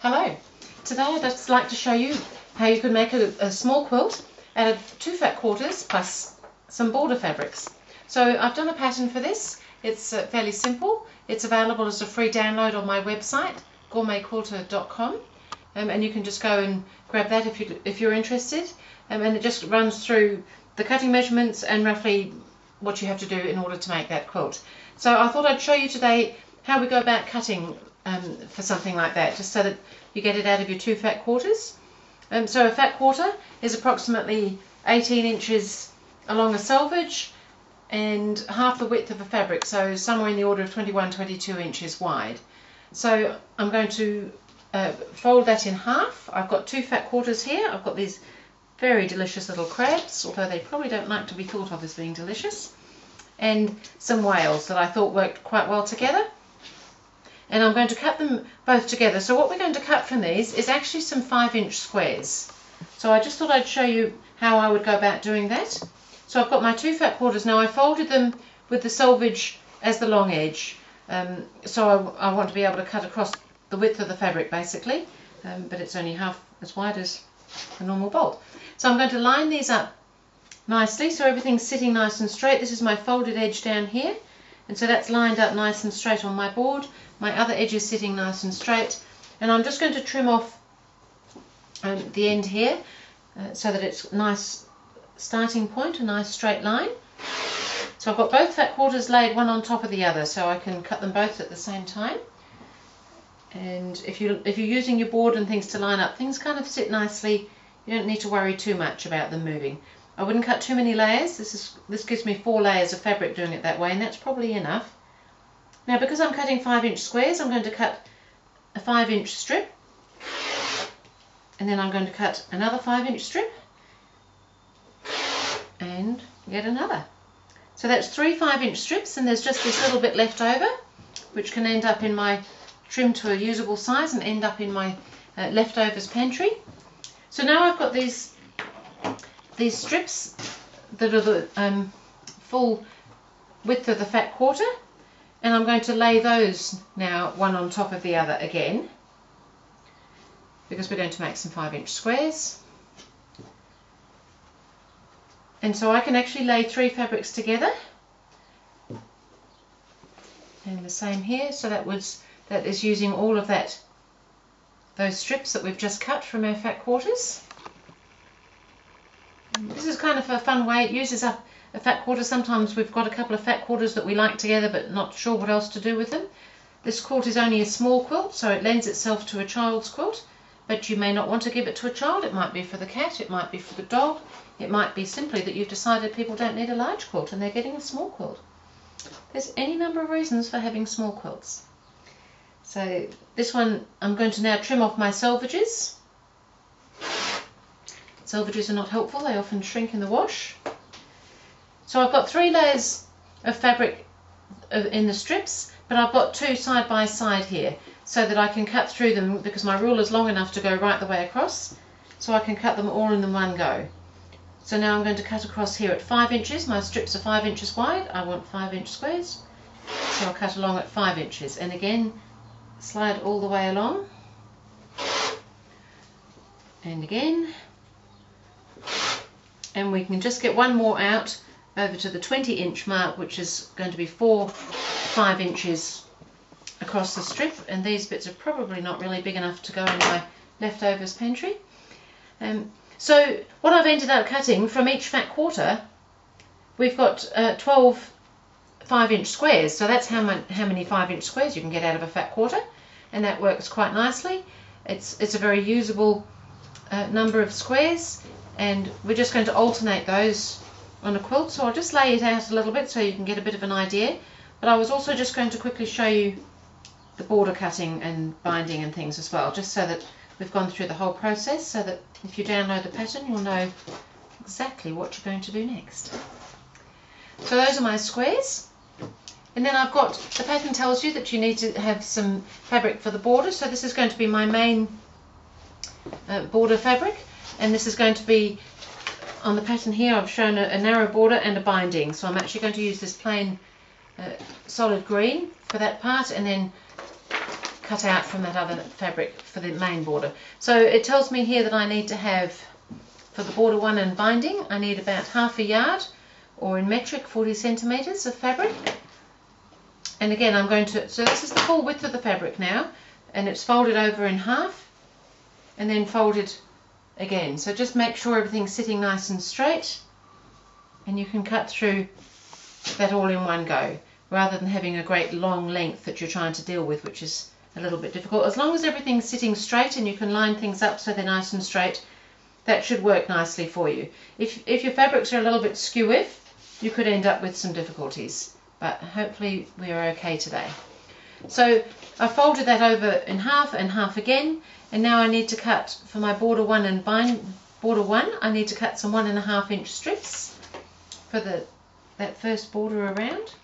Hello. Today I'd just like to show you how you can make a, a small quilt out of two fat quarters plus some border fabrics. So I've done a pattern for this. It's uh, fairly simple. It's available as a free download on my website gourmetquilter.com um, and you can just go and grab that if, you, if you're interested um, and it just runs through the cutting measurements and roughly what you have to do in order to make that quilt. So I thought I'd show you today how we go about cutting um, for something like that, just so that you get it out of your two fat quarters. Um, so a fat quarter is approximately 18 inches along a selvage and half the width of a fabric, so somewhere in the order of 21, 22 inches wide. So I'm going to uh, fold that in half. I've got two fat quarters here. I've got these very delicious little crabs, although they probably don't like to be thought of as being delicious, and some whales that I thought worked quite well together and I'm going to cut them both together. So what we're going to cut from these is actually some 5 inch squares. So I just thought I'd show you how I would go about doing that. So I've got my two fat quarters. Now I folded them with the selvage as the long edge. Um, so I, I, want to be able to cut across the width of the fabric basically, um, but it's only half as wide as a normal bolt. So I'm going to line these up nicely so everything's sitting nice and straight. This is my folded edge down here and so that's lined up nice and straight on my board. My other edge is sitting nice and straight and I'm just going to trim off um, the end here uh, so that it's nice starting point, a nice straight line. So I've got both fat quarters laid one on top of the other so I can cut them both at the same time. And if, you, if you're using your board and things to line up, things kind of sit nicely. You don't need to worry too much about them moving. I wouldn't cut too many layers. This is this gives me four layers of fabric doing it that way, and that's probably enough. Now, because I'm cutting 5 inch squares, I'm going to cut a 5 inch strip, and then I'm going to cut another 5 inch strip, and yet another. So that's three 5 inch strips, and there's just this little bit left over, which can end up in my trim to a usable size and end up in my uh, leftovers pantry. So now I've got these these strips that are the um, full width of the fat quarter and I'm going to lay those now one on top of the other again because we're going to make some 5 inch squares and so I can actually lay three fabrics together and the same here so that was that is using all of that those strips that we've just cut from our fat quarters this is kind of a fun way. It uses up a fat quarter. Sometimes we've got a couple of fat quarters that we like together but not sure what else to do with them. This quilt is only a small quilt so it lends itself to a child's quilt but you may not want to give it to a child. It might be for the cat, it might be for the dog, it might be simply that you've decided people don't need a large quilt and they're getting a small quilt. There's any number of reasons for having small quilts. So this one I'm going to now trim off my selvages Selvages are not helpful, they often shrink in the wash. So I've got three layers of fabric uh, in the strips, but I've got two side by side here so that I can cut through them because my ruler is long enough to go right the way across so I can cut them all in the one go. So now I'm going to cut across here at 5 inches. My strips are 5 inches wide. I want 5 inch squares. So I'll cut along at 5 inches. And again, slide all the way along. And again and we can just get one more out over to the 20 inch mark which is going to be four five inches across the strip. And these bits are probably not really big enough to go in my leftovers pantry. Um, so what I've ended up cutting from each fat quarter we've got uh, 12 5 inch squares. So that's how, how many 5 inch squares you can get out of a fat quarter. And that works quite nicely. It's, it's a very usable uh, number of squares. And we're just going to alternate those on a quilt so I'll just lay it out a little bit so you can get a bit of an idea. But I was also just going to quickly show you the border cutting and binding and things as well just so that we've gone through the whole process so that if you download the pattern you'll know exactly what you're going to do next. So those are my squares. And then I've got, the pattern tells you that you need to have some fabric for the border. So this is going to be my main uh, border fabric. And this is going to be on the pattern here I've shown a, a narrow border and a binding so I'm actually going to use this plain uh, solid green for that part and then cut out from that other fabric for the main border. So it tells me here that I need to have, for the border one and binding, I need about half a yard, or in metric 40 centimetres of fabric. And again I'm going to, so this is the full width of the fabric now, and it's folded over in half, and then folded again. So just make sure everything's sitting nice and straight, and you can cut through that all in one go rather than having a great long length that you're trying to deal with which is a little bit difficult. As long as everything's sitting straight and you can line things up so they're nice and straight, that should work nicely for you. If, if your fabrics are a little bit skew-if, you could end up with some difficulties, but hopefully we're okay today. So I folded that over in half and half again, and now I need to cut for my border one and bind border one, I need to cut some one and a half inch strips for the that first border around.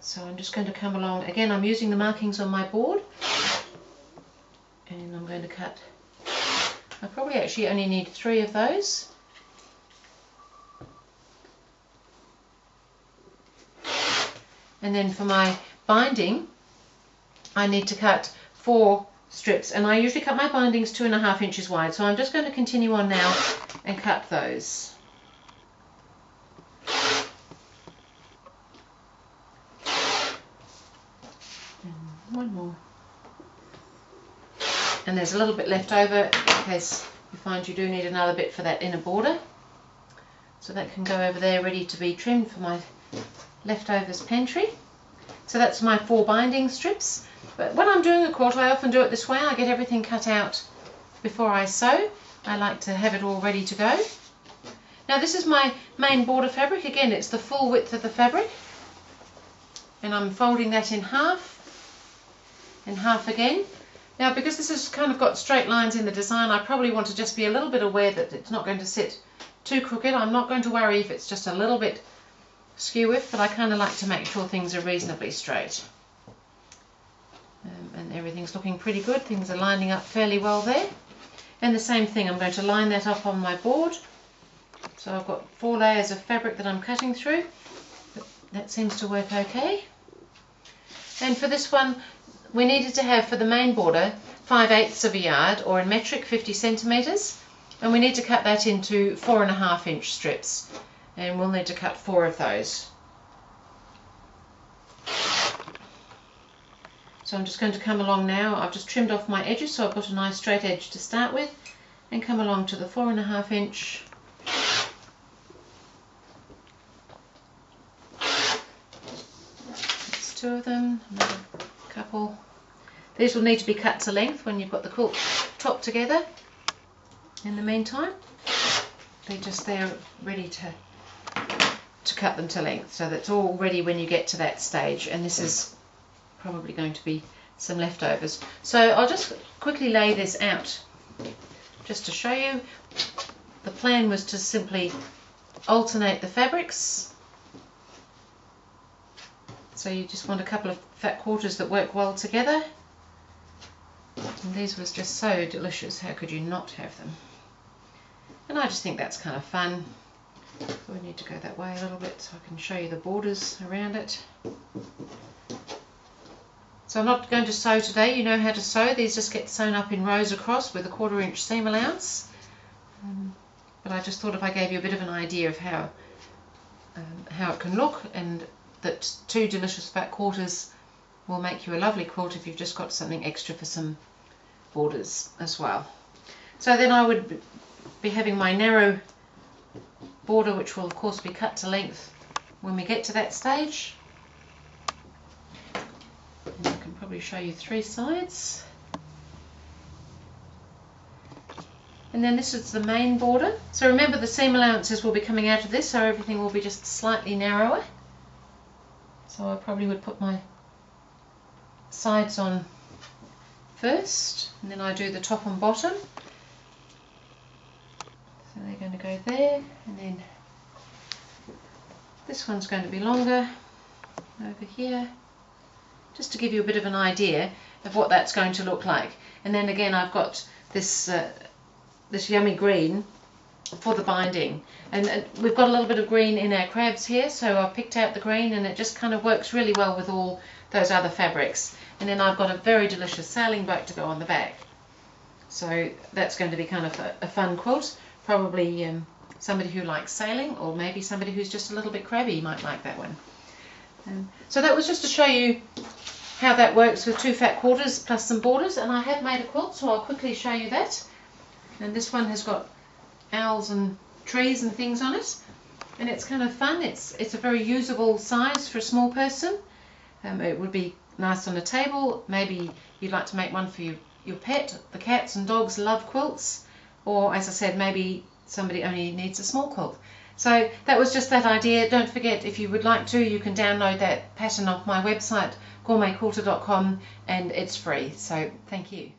So I'm just going to come along, again I'm using the markings on my board and I'm going to cut, I probably actually only need three of those. And then for my binding, I need to cut four strips and I usually cut my bindings two and a half inches wide so I'm just going to continue on now and cut those. one more. And there's a little bit left over in case you find you do need another bit for that inner border. So that can go over there ready to be trimmed for my leftovers pantry. So that's my four binding strips. But when I'm doing a quilt, I often do it this way. I get everything cut out before I sew. I like to have it all ready to go. Now this is my main border fabric. Again, it's the full width of the fabric. And I'm folding that in half in half again. Now because this has kind of got straight lines in the design I probably want to just be a little bit aware that it's not going to sit too crooked. I'm not going to worry if it's just a little bit skew-if but I kind of like to make sure things are reasonably straight. Um, and everything's looking pretty good. Things are lining up fairly well there. And the same thing, I'm going to line that up on my board. So I've got four layers of fabric that I'm cutting through. That seems to work okay. And for this one, we needed to have for the main border 5 eighths of a yard or in metric 50 centimetres and we need to cut that into four and a half inch strips and we'll need to cut four of those. So I'm just going to come along now, I've just trimmed off my edges so I've got a nice straight edge to start with and come along to the four and a half inch two of them, another couple. These will need to be cut to length when you've got the quilt top together. In the meantime, they're just there ready to to cut them to length. So that's all ready when you get to that stage. And this is probably going to be some leftovers. So I'll just quickly lay this out just to show you. The plan was to simply alternate the fabrics so you just want a couple of fat quarters that work well together. And these was just so delicious, how could you not have them? And I just think that's kind of fun. We need to go that way a little bit so I can show you the borders around it. So I'm not going to sew today, you know how to sew. These just get sewn up in rows across with a quarter inch seam allowance. Um, but I just thought if I gave you a bit of an idea of how um, how it can look and that two delicious fat quarters will make you a lovely quilt if you've just got something extra for some borders as well. So then I would be having my narrow border which will of course be cut to length when we get to that stage. And I can probably show you three sides. And then this is the main border. So remember the seam allowances will be coming out of this so everything will be just slightly narrower. So I probably would put my sides on first and then I do the top and bottom. Go there and then this one's going to be longer over here just to give you a bit of an idea of what that's going to look like. And then again I've got this uh, this yummy green for the binding. And, and we've got a little bit of green in our crabs here, so I've picked out the green and it just kind of works really well with all those other fabrics. And then I've got a very delicious sailing boat to go on the back. So that's going to be kind of a, a fun quilt. Probably um, somebody who likes sailing or maybe somebody who's just a little bit crabby might like that one. Um, so that was just to show you how that works with two fat quarters plus some borders and I have made a quilt so I'll quickly show you that. And this one has got owls and trees and things on it and it's kind of fun. It's, it's a very usable size for a small person. Um, it would be nice on a table. Maybe you'd like to make one for your, your pet. The cats and dogs love quilts. Or, as I said, maybe somebody only needs a small quilt. So that was just that idea. Don't forget, if you would like to, you can download that pattern off my website, gourmetquilter.com, and it's free. So thank you.